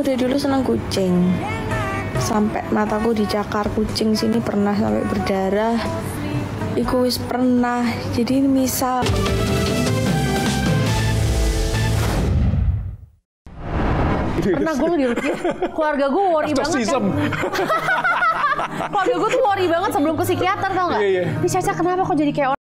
Aku dari dulu senang kucing. Sampai mataku dicakar kucing sini pernah sampai berdarah. Iku wis pernah. Jadi misal Pernah gue di keluarga gue worry banget kan. Keluarga gue tuh worry banget sebelum ke psikiater tau gak? Iya. Ini Caca kenapa kok jadi kayak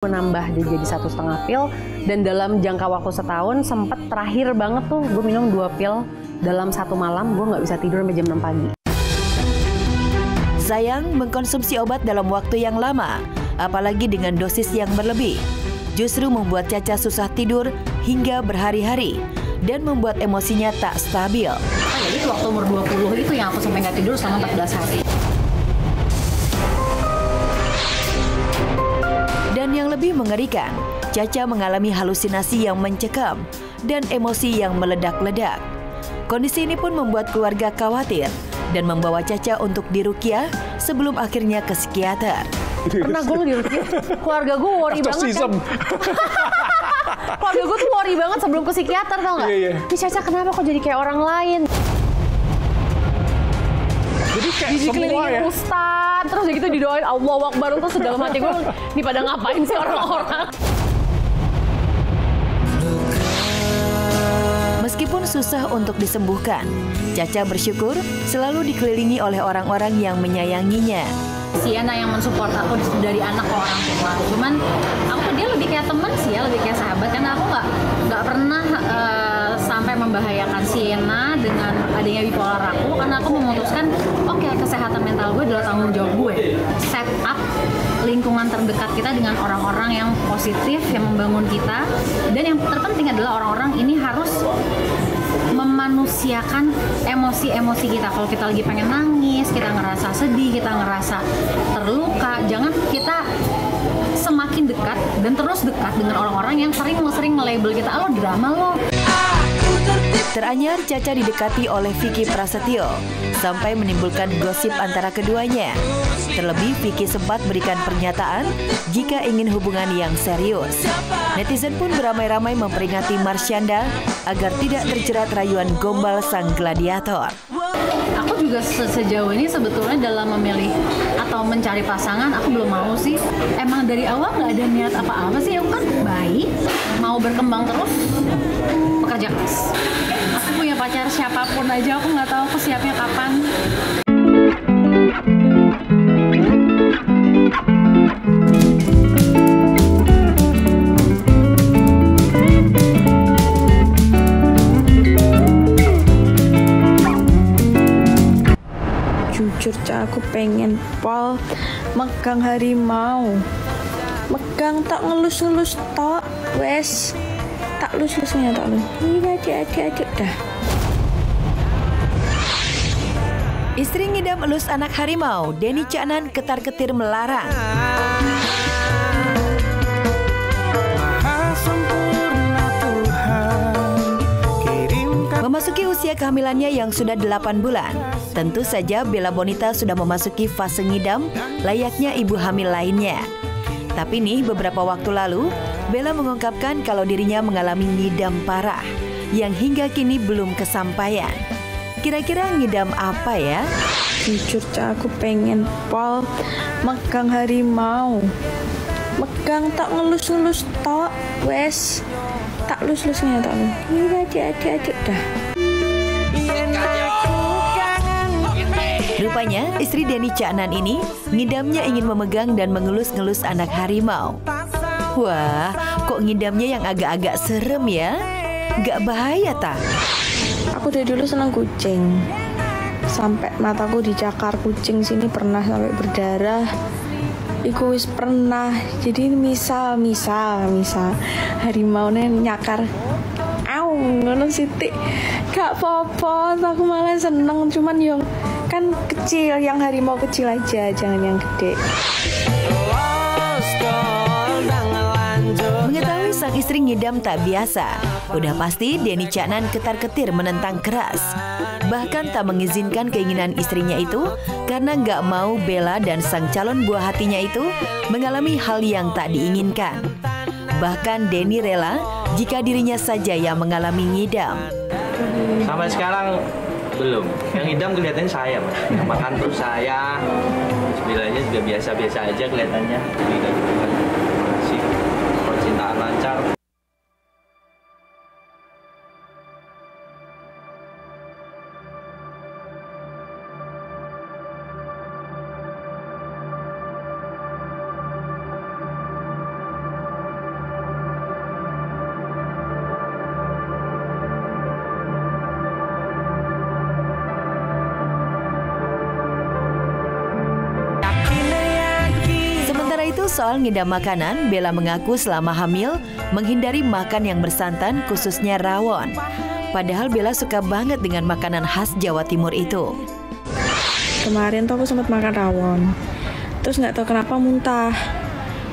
menambah dia jadi satu setengah pil dan dalam jangka waktu setahun sempet terakhir banget tuh gue minum dua pil dalam satu malam gue nggak bisa tidur sampai jam 6 pagi Sayang, mengkonsumsi obat dalam waktu yang lama, apalagi dengan dosis yang berlebih, justru membuat Caca susah tidur hingga berhari-hari dan membuat emosinya tak stabil. Jadi waktu umur 20 itu yang aku sampai nggak tidur selama 14 hari. Yang lebih mengerikan, Caca mengalami halusinasi yang mencekam dan emosi yang meledak-ledak. Kondisi ini pun membuat keluarga khawatir dan membawa Caca untuk dirukyah sebelum akhirnya ke psikiater. pernah gue di keluarga gue worry banget kan keluarga gue tuh worry banget sebelum ke psikiater tau gak? Iya, iya. Ini Caca kenapa kok jadi kayak orang lain? Jadi kayak semua dikelilingin ya. ustad terus gitu didoain Allah Akbar terus dalam hati gue ini pada ngapain sih orang-orang Meskipun susah untuk disembuhkan, Caca bersyukur selalu dikelilingi oleh orang-orang yang menyayanginya. Siana yang mensupport aku dari anak ke orang tua. Cuman aku dia lebih kayak teman sih ya, lebih kayak sahabat karena aku nggak nggak pernah eh, sampai membahayakan Siena dengan adanya bipolar aku karena aku memutuskan kesehatan mental gue adalah tanggung jawab gue. Set up lingkungan terdekat kita dengan orang-orang yang positif yang membangun kita dan yang terpenting adalah orang-orang ini harus memanusiakan emosi-emosi kita. Kalau kita lagi pengen nangis, kita ngerasa sedih, kita ngerasa terluka, jangan kita semakin dekat dan terus dekat dengan orang-orang yang sering sering nge-label kita, "Ah, lo drama lo." Teranyar Caca didekati oleh Vicky Prasetyo sampai menimbulkan gosip antara keduanya. Terlebih Vicky sempat berikan pernyataan jika ingin hubungan yang serius. Netizen pun beramai-ramai memperingati Marsyanda agar tidak terjerat rayuan gombal sang gladiator. Aku juga se- sejauh ini sebetulnya dalam memilih atau mencari pasangan aku belum mau sih. Emang dari awal nggak ada niat apa-apa sih. Aku kan baik, mau berkembang terus, siapa pun aja, aku nggak tahu aku siapnya kapan. jujur Ca, aku pengen pol megang harimau. Megang tak ngelus-ngelus tok, wes. Tak lus-lusnya tak lus. Iya, adik-adik dah. Istri ngidam elus anak harimau, Denny Caknan ketar-ketir melarang. Memasuki usia kehamilannya yang sudah 8 bulan, tentu saja Bella Bonita sudah memasuki fase ngidam layaknya ibu hamil lainnya. Tapi nih beberapa waktu lalu, Bella mengungkapkan kalau dirinya mengalami ngidam parah yang hingga kini belum kesampaian. Kira-kira ngidam apa ya? Jujur Cak, aku pengen pol megang harimau. Megang tak ngelus-ngelus tok, wes. Tak lus-lusnya lu. Iya, adik, adik, adik dah. Rupanya istri Denny Caknan ini ngidamnya ingin memegang dan mengelus-ngelus anak harimau. Wah, kok ngidamnya yang agak-agak serem ya? Gak bahaya tak? Dari dulu senang kucing. Sampai mataku dicakar kucing sini pernah sampai berdarah. Iku wis pernah. Jadi misal, misal, misal harimau nyakar. Au, ngono sithik. Gak apa-apa, aku malah seneng cuman yang kan kecil, yang harimau kecil aja, jangan yang gede. Sang istri ngidam tak biasa, udah pasti Denny Caknan ketar-ketir menentang keras. Bahkan tak mengizinkan keinginan istrinya itu karena nggak mau Bella dan sang calon buah hatinya itu mengalami hal yang tak diinginkan. Bahkan Denny rela jika dirinya saja yang mengalami ngidam. Sampai sekarang belum. Yang idam kelihatannya saya. Yang makan terus saya. Sebenarnya juga biasa-biasa aja kelihatannya. Percintaan lancar. Soal ngidam makanan, Bella mengaku selama hamil menghindari makan yang bersantan khususnya rawon. Padahal Bella suka banget dengan makanan khas Jawa Timur itu. Kemarin tuh aku sempat makan rawon. Terus nggak tahu kenapa muntah.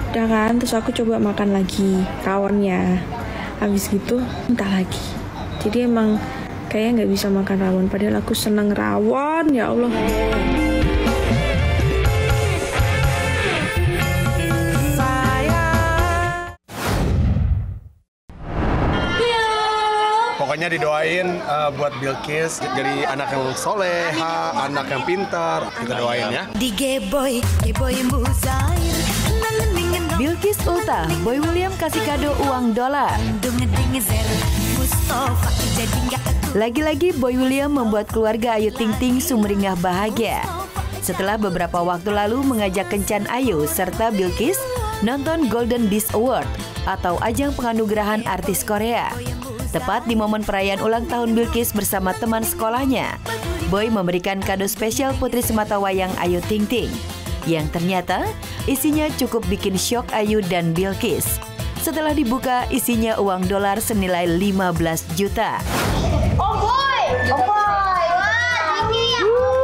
Udah kan, terus aku coba makan lagi rawonnya. Habis gitu muntah lagi. Jadi emang kayaknya nggak bisa makan rawon. Padahal aku seneng rawon, ya Allah. Pokoknya didoain uh, buat Bilkis jadi anak yang soleha, anak yang pintar. Kita doain ya. Di Geboy, Geboy Muzair Bilkis Ulta, Boy William kasih kado uang dolar. Lagi-lagi Boy William membuat keluarga Ayu Ting Ting sumringah bahagia. Setelah beberapa waktu lalu mengajak Kencan Ayu serta Bilkis nonton Golden Disc Award atau ajang penganugerahan artis Korea. Tepat di momen perayaan ulang tahun Bilkis bersama teman sekolahnya, Boy memberikan kado spesial putri sematawayang Ayu Ting Ting yang ternyata isinya cukup bikin syok Ayu dan Bilkis. Setelah dibuka, isinya uang dolar senilai 15 juta. Oh boy, oh boy, ya. Oh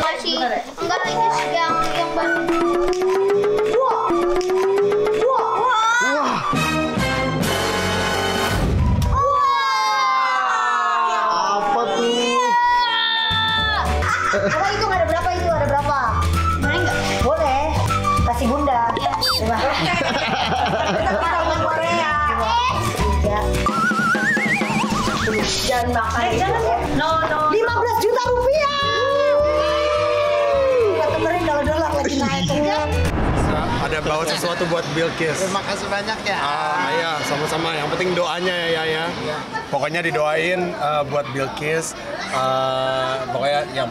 masih? Enggak ini yang yang baru. Ada bawa sesuatu buat Bilkis. Terima kasih banyak ya. Ah, ya, sama-sama. Yang penting doanya ya, ya, ya. Pokoknya didoain uh, buat Bilkis. uh, pokoknya yang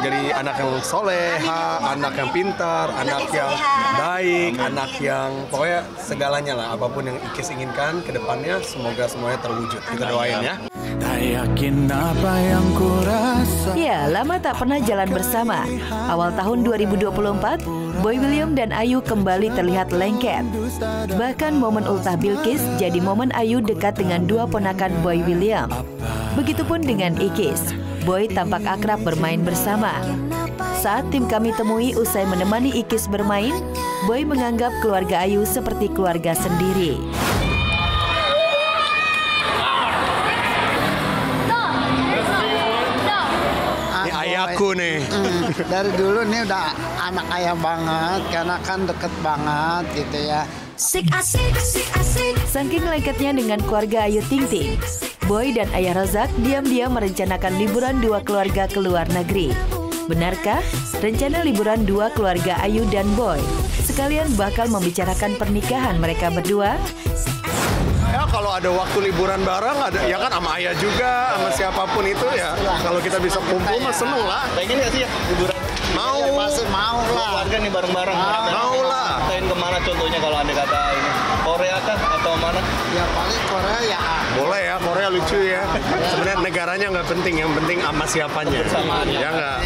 jadi anak yang soleha, anak yang pintar, anak yang baik, anak yang pokoknya segalanya lah. Apa pun yang Ikis inginkan ke depannya, semoga semuanya terwujud. Kita doain ya. Ya, lama tak pernah jalan bersama. Awal tahun 2024, Boy William dan Ayu kembali terlihat lengket. Bahkan momen ultah Bilkis jadi momen Ayu dekat dengan dua ponakan Boy William. Begitupun dengan Ikis. Boy tampak akrab bermain bersama. Saat tim kami temui usai menemani Ikis bermain, Boy menganggap keluarga Ayu seperti keluarga sendiri. Aku nih. Hmm, dari dulu nih udah anak ayah banget karena kan deket banget gitu ya. Sik asik, sik asik. Saking lengketnya dengan keluarga Ayu Ting Ting, Boy dan Ayah Razak diam-diam merencanakan liburan dua keluarga ke luar negeri. Benarkah rencana liburan dua keluarga Ayu dan Boy sekalian bakal membicarakan pernikahan mereka berdua? Kalau ada waktu liburan bareng ada ya kan sama ayah juga sama siapa pun itu ya. Kalau kita bisa kumpul mah seneng lah. Pengen nggak sih ya liburan? Mau. Ya, pasti mau lah. Keluarga nih bareng-bareng. Mau lah. Katain ke mana contohnya kalau anda kata ini? Korea kah atau mana? Ya paling Korea ya Boleh ya Korea lucu ya. Sebenarnya negaranya nggak penting, yang penting sama siapanya. Ya nggak.